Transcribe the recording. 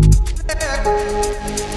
Yeah.